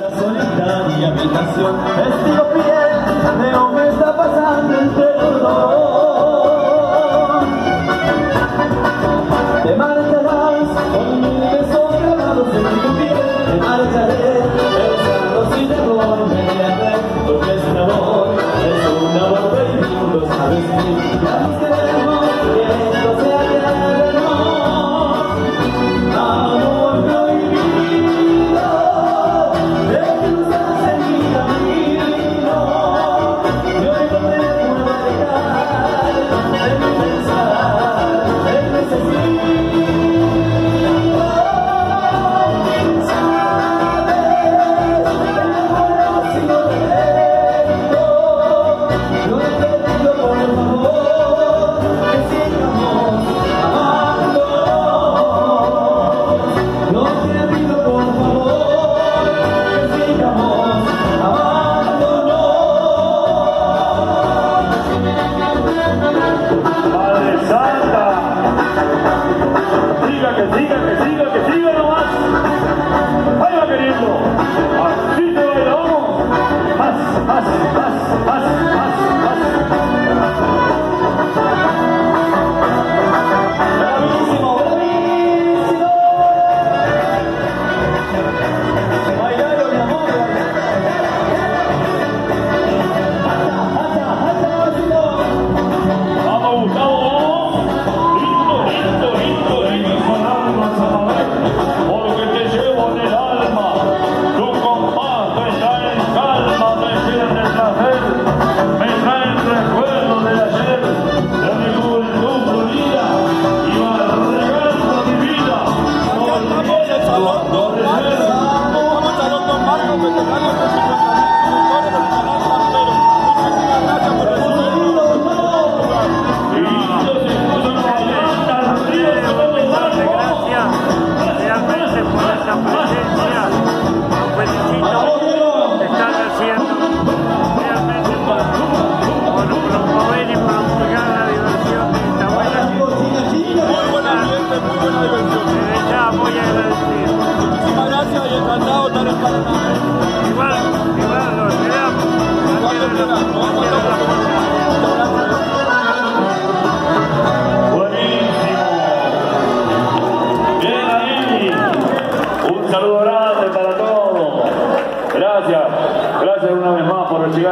La solitaria habitación, estilo piel de hombre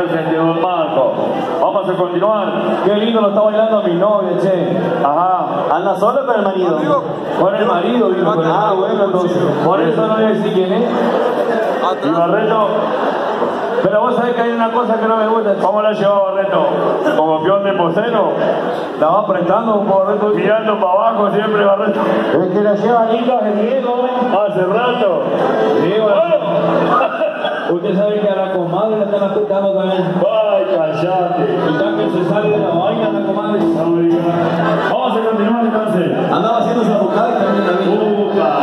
de Marco. Vamos a continuar. Qué lindo lo está bailando mi novia, che. Ajá. ¿Anda solo con el marido? Con el marido vino con el Ah, bueno, entonces. Por eso no voy a decir quién es. Y Barreto. Pero vos sabés que hay una cosa que no me gusta. ¿Cómo la lleva Barreto? ¿Como peón de posero? ¿La va prestando un Barreto? Mirando para abajo siempre Barreto. El que la lleva linda es Diego. Hace rato. Diego. Usted sabe que a la comadre la están afectando también. Ay, callate. Ya que se sale de la vaina la comadre. Vamos a continuar entonces. Andaba haciendo su abocada y también la.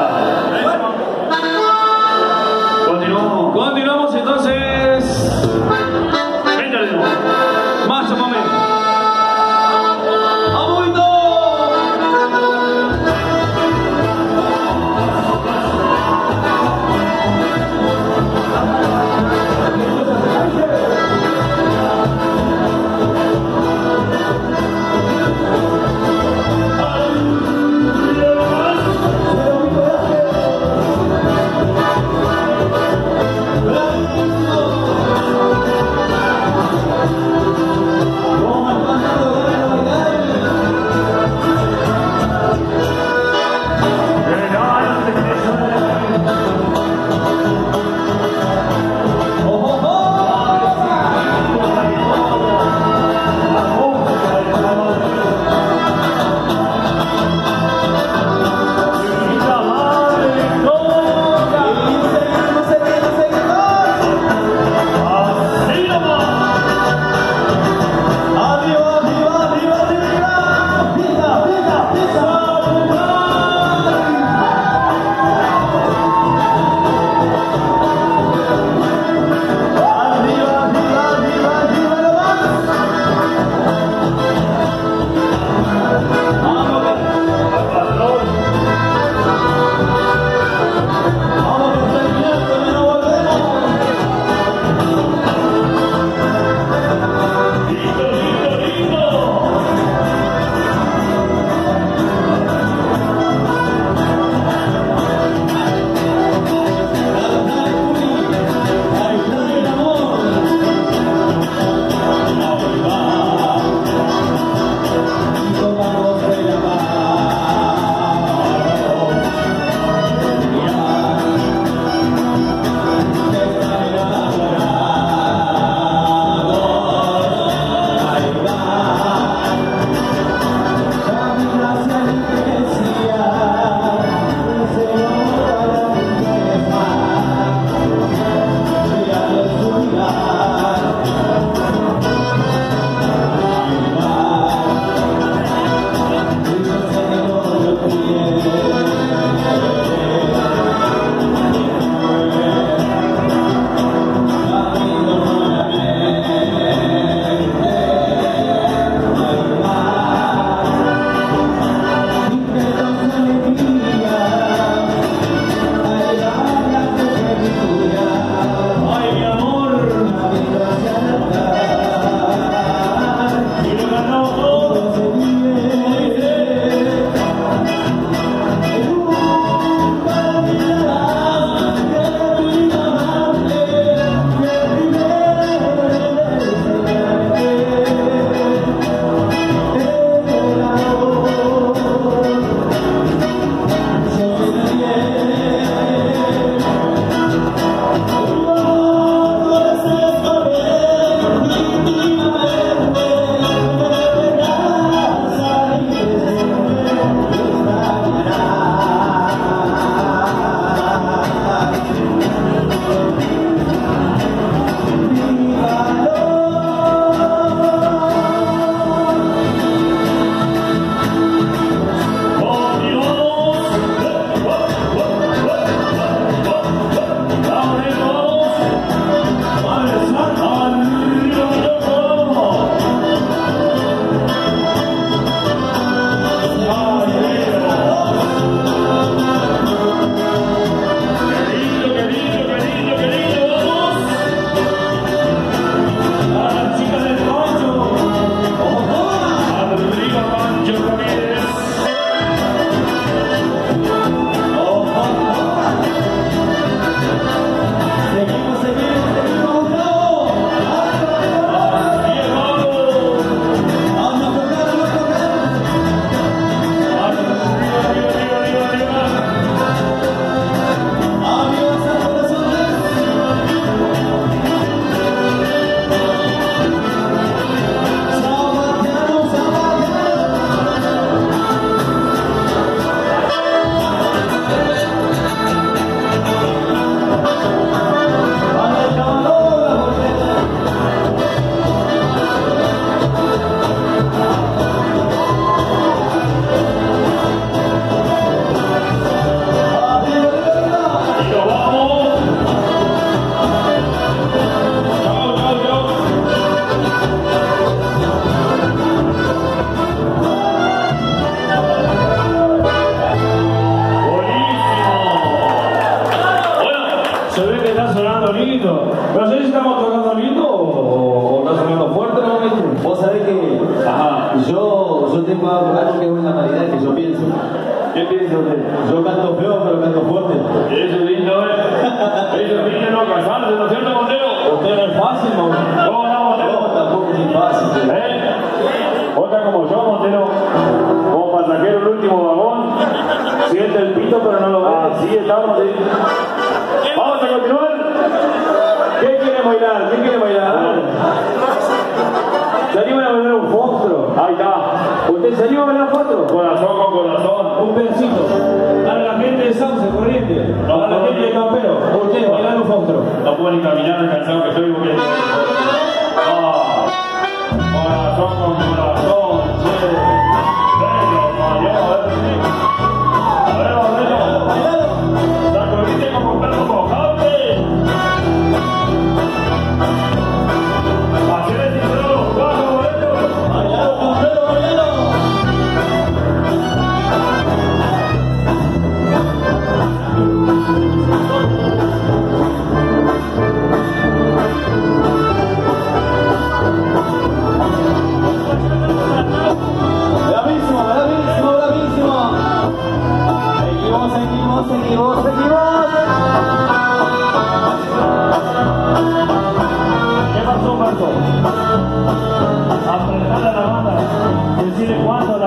Yo, yo tengo algo que es una realidad que yo pienso. ¿Qué piensa usted? Yo canto feo, pero canto fuerte. Eso es lindo, ¿eh? Eso es lindo, no casarse, ¿no es cierto, Montero? Usted no es fácil. ¿Cómo no, No, Montero? tampoco es fácil. pero- ¿Eh? Otra como yo, Montero, como pasajero el último vagón, siente el pito pero no lo ve, sí, estamos ahí. Vamos a continuar. ¿Qué quiere bailar? ¿Qué quiere bailar? ¿Se anima a bailar un fostro? Ahí está. ¿Usted se anima a bailar un fostro? Corazón con corazón. Un pedacito. Para la gente de Sauce, corriente. Para la gente de Campero. Usted, bailar un fostro. No puedo ni caminar de cansado que estoy porque... Ah, corazón con corazón, che.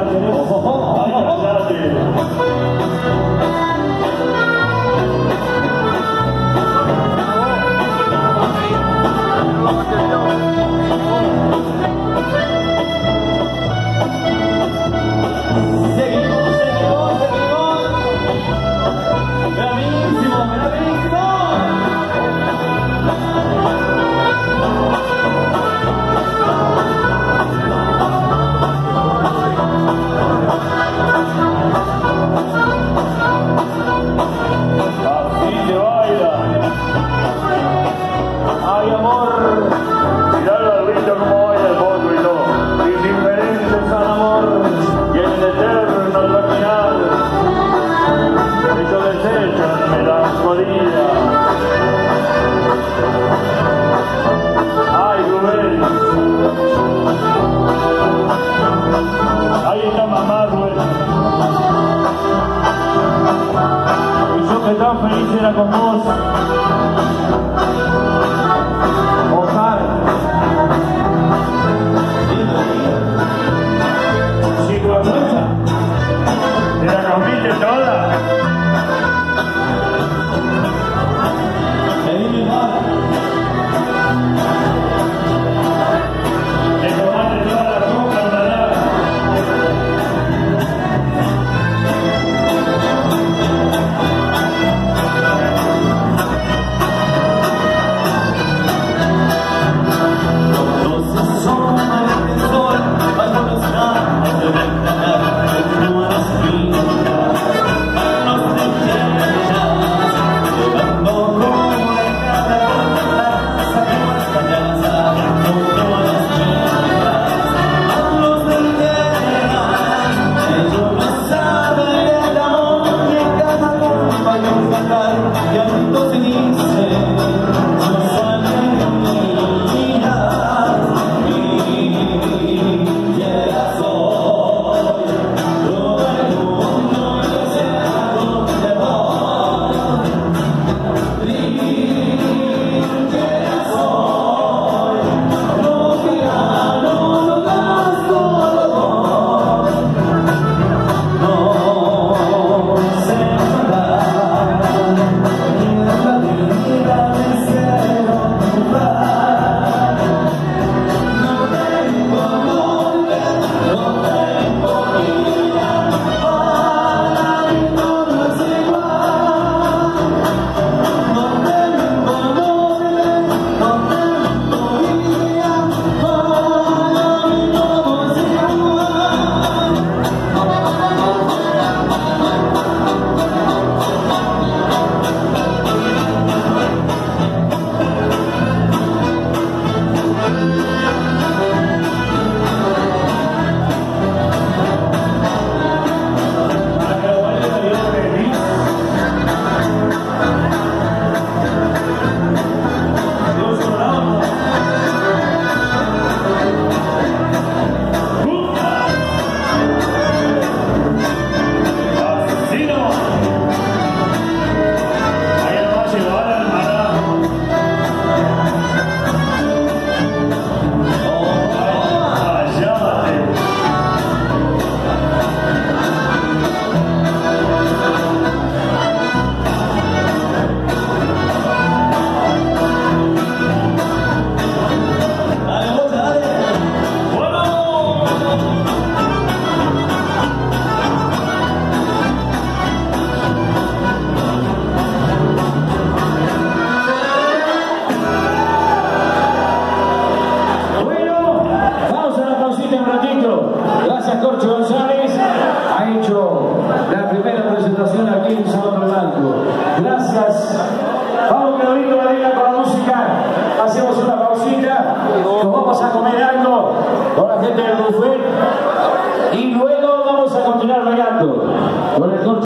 という。